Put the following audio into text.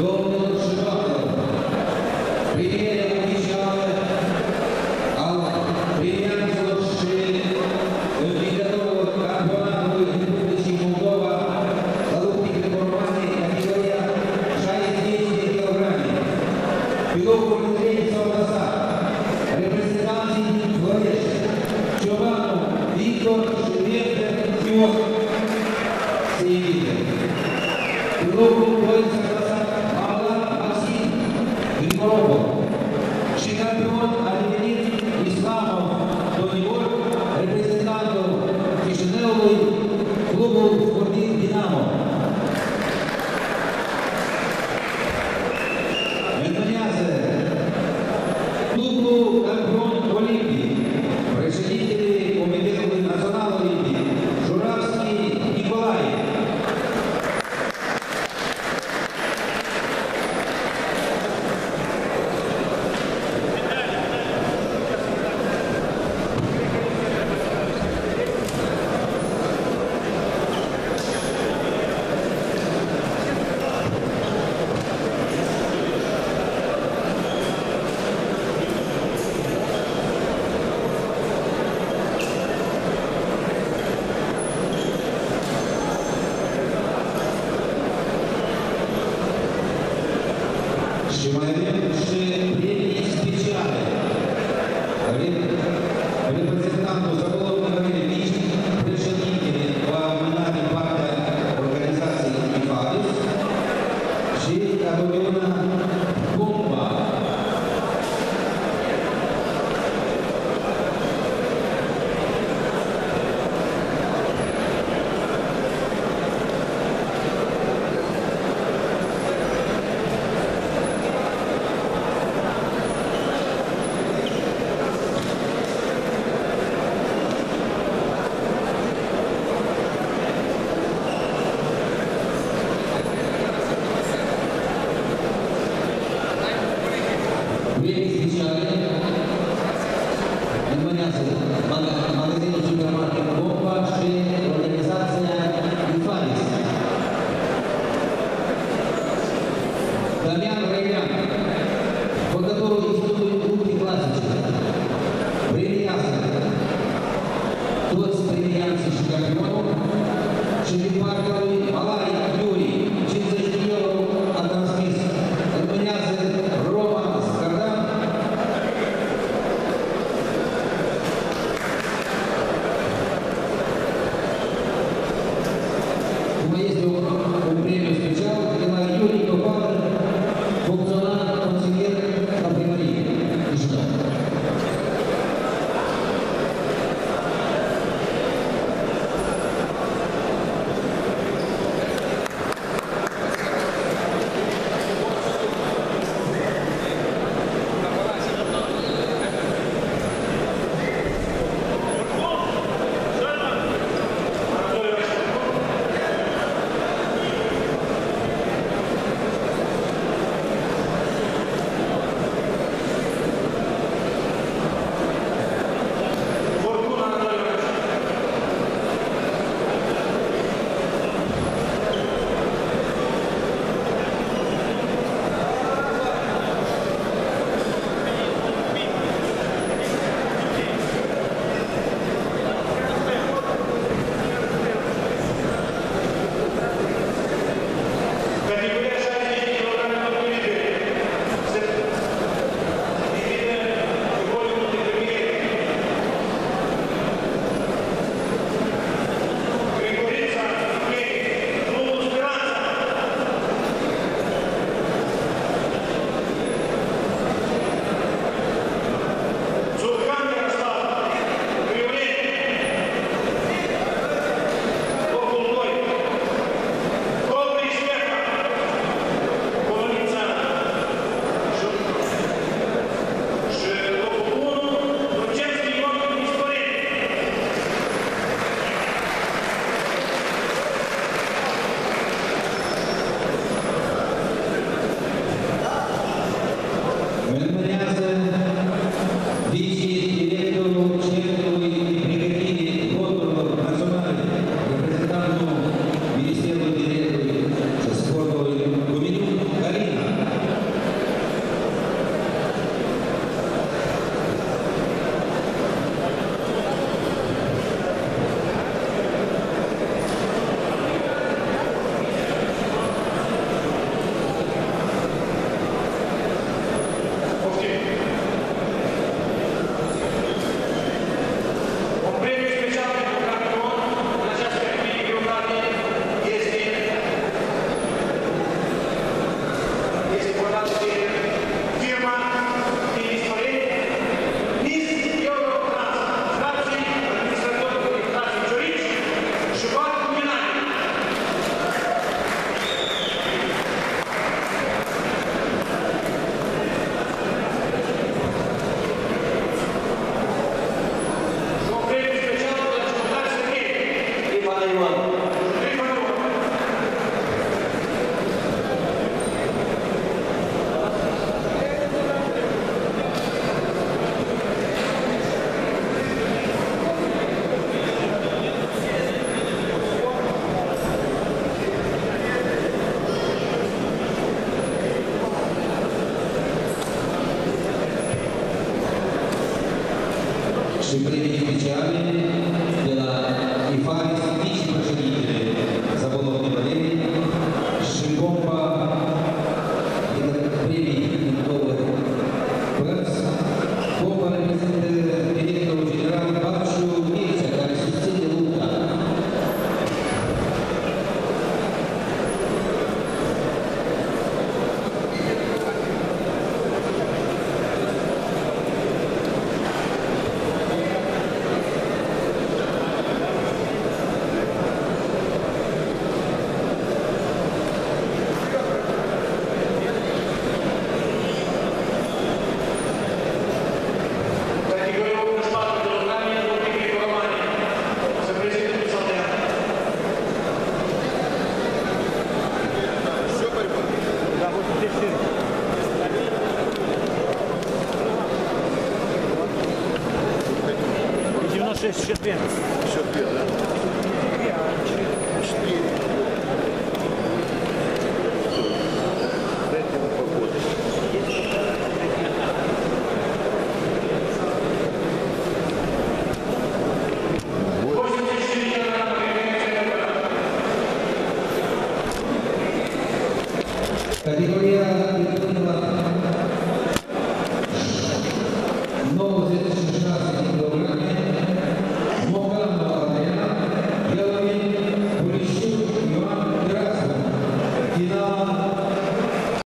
Golden Chicago. Supreme Judiciário. 6, счет 2. Счет 2, да? 4. Дайте ему погоду. Категория